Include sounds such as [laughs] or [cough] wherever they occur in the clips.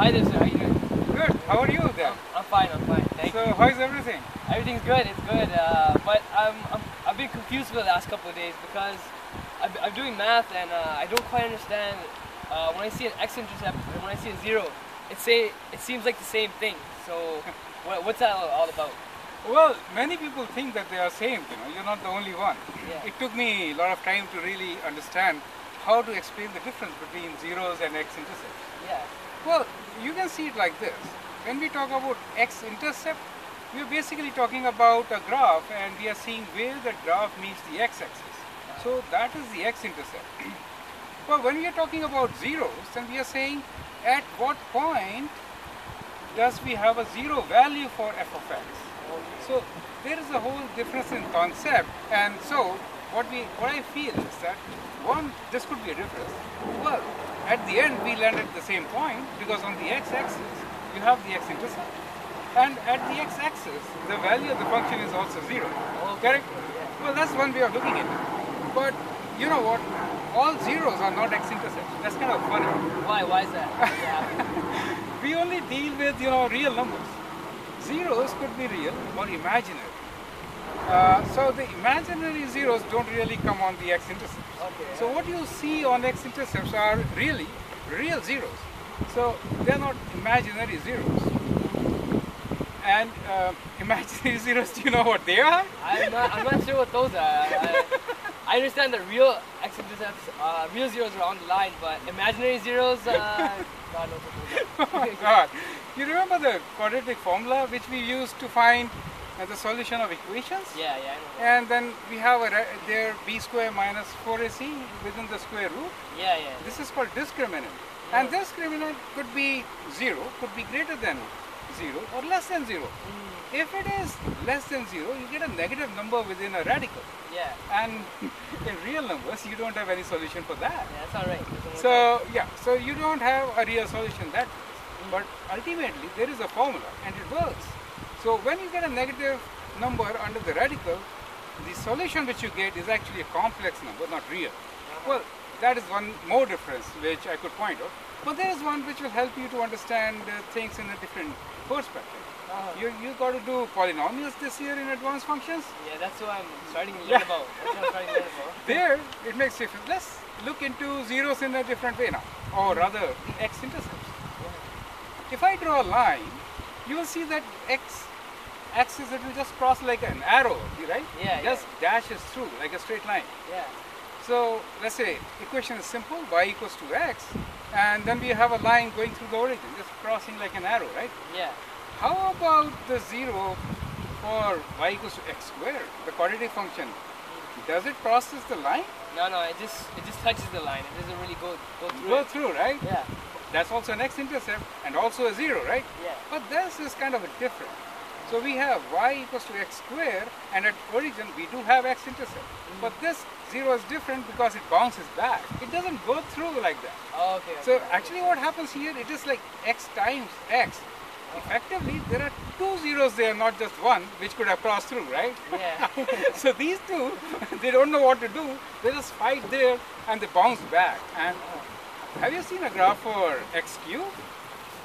Hi there, sir. How are you doing? Good. How are you then? I'm fine. I'm fine. Thank So you. how's everything? Everything's good. It's good. Uh, but I'm, I'm I've been confused for the last couple of days because I've, I'm doing math and uh, I don't quite understand. Uh, when I see an x-intercept and when I see a zero, it say it seems like the same thing. So [laughs] what, what's that all all about? Well, many people think that they are same. You know, you're not the only one. Yeah. It took me a lot of time to really understand how to explain the difference between zeros and x-intercepts. Yeah. Well, you can see it like this. When we talk about x-intercept, we are basically talking about a graph and we are seeing where the graph meets the x-axis. So that is the x-intercept. [clears throat] well, when we are talking about zeros, then we are saying at what point does we have a zero value for f of x. So there is a whole difference in concept and so what we what I feel is that one this could be a difference. Well, at the end we land at the same point because on the x-axis you have the x-intercept and at the x-axis the value of the function is also zero. Correct? Well that's one way of looking at it. But you know what? All zeros are not x-intercepts. That's kind of funny. Why? Why is that? Yeah. [laughs] We only deal with you know real numbers. Zeros could be real or imaginary. Uh, so the imaginary zeros don't really come on the x-intercepts. Okay. So what you see on x-intercepts are really real zeros. So they're not imaginary zeros. And uh, [laughs] imaginary zeros, do you know what they are? I'm not. I'm not sure what those are. I, I understand that real x-intercepts, uh, real zeros are on the line, but imaginary zeros, uh, [laughs] God knows what Oh my those are. [laughs] God. You remember the quadratic formula which we used to find uh, the solution of equations? yeah, yeah. And then we have a, re- there b square minus 4ac within the square root. Yeah, yeah. This is called discriminant. And discriminant could be 0, could be greater than 0 or less than 0. Mm, If it is less than 0, you get a negative number within a radical. yeah, And [laughs] in real numbers, you don't have any solution for that. yeah, that's all right. So, yeah, so you don't have a real solution that way. But ultimately, there is a formula and it works. So, when you get a negative number under the radical, the solution which you get is actually a complex number, not real. Well, that is one more difference which I could point out. But there is one which will help you to understand uh, things in a different perspective. Uh-huh. You, you got to do polynomials this year in advanced functions. Yeah, that's what I'm starting to [laughs] learn Yeah. about. That's what I'm starting to learn about. There, it makes difference. Let's look into zeros in a different way now, or rather, the x-intercepts. If I draw a line, you will see that x axis it will just cross like an arrow, right? Yeah, Just dashes through like a straight line. Yeah, So let's say equation is simple, y equals to x, and then we have a line going through the origin, just crossing like an arrow, right? yeah. How about the zero for y equals to x squared, the quadratic function? Does it crosses the line? No, no, it just it just touches the line. It doesn't really go go through Go it. through, right? Yeah, That's also an x-intercept and also a zero, right? yeah. But this is kind of a different. So we have y equals to x square and at origin we do have x-intercept. Mm. But this zero is different because it bounces back. It doesn't go through like that. Oh, okay. okay. So actually what happens here, it is like x times x. Uh-huh. Effectively, there are two zeros there, not just one, which could have crossed through, right? yeah. [laughs] so these two, [laughs] they don't know what to do. They just fight there and they bounce back. And uh-huh. have you seen a graph for x cube?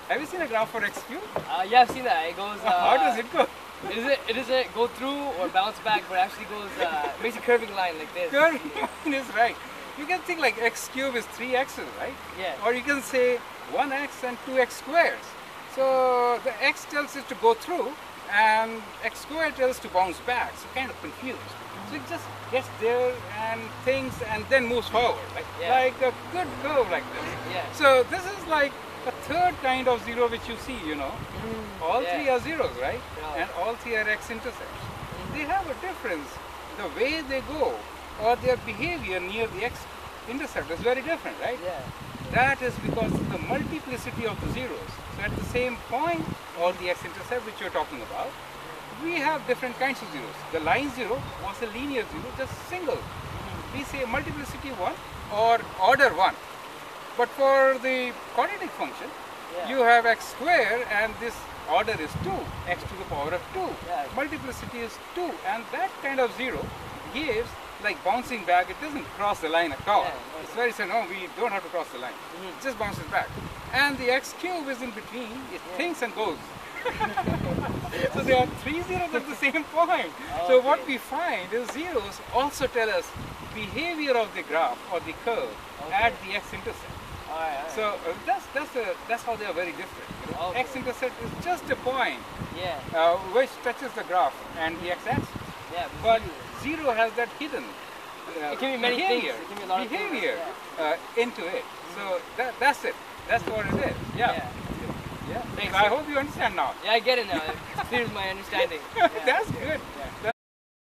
Have you seen a graph for x cube? Uh, yeah, I've seen that. It goes. Uh, [laughs] How does it go? Is it? It doesn't go through or bounce back, but actually goes. Uh, makes a curving line like this. Curving [laughs] line is right. You can think like x cube is three x's, right? Yeah. Or you can say one x and two x squares. So the x tells it to go through and x squared tells to bounce back. So kind of confused. So it just gets there and thinks and then moves forward, like, Yeah. like a good curve like this. Yeah. So this is like a third kind of zero which you see, you know. Mm. All Yeah. three are zeros, right? Yeah. And all three are x-intercepts. Mm. They have a difference. The way they go or their behavior near the x-intercept is very different, right? Yeah. That is because of the multiplicity of the zeros. So at the same point or the x-intercept which you're talking about, we have different kinds of zeros. The line zero was a linear zero, just single. Mm-hmm. We say multiplicity 1 or order 1. But for the quadratic function, Yeah. you have x square and this order is 2, x to the power of 2. Yeah. Multiplicity is 2 and that kind of zero gives like bouncing back, it doesn't cross the line at all. Yeah, it's very simple, no, we don't have to cross the line. Mhm. It just bounces back. and the x cube is in between. It thinks and goes. [laughs] so there are three zeros at the same point. So what we find is zeros also tell us behavior of the graph or the curve at the x-intercept. So uh, that's that's a, that's how they are very different. You know? Okay. X-intercept is just a point yeah, uh, which touches the graph and the x-axis. yeah. But zero. zero has that hidden uh, It can be many things. behavior, It can be a lot of things, behavior uh, into it. So that, that's it. That's what it is. Yeah. Yeah. Yeah. Thanks, I hope you understand now. Yeah, I get it now. It [laughs] clears my understanding. [laughs] That's good.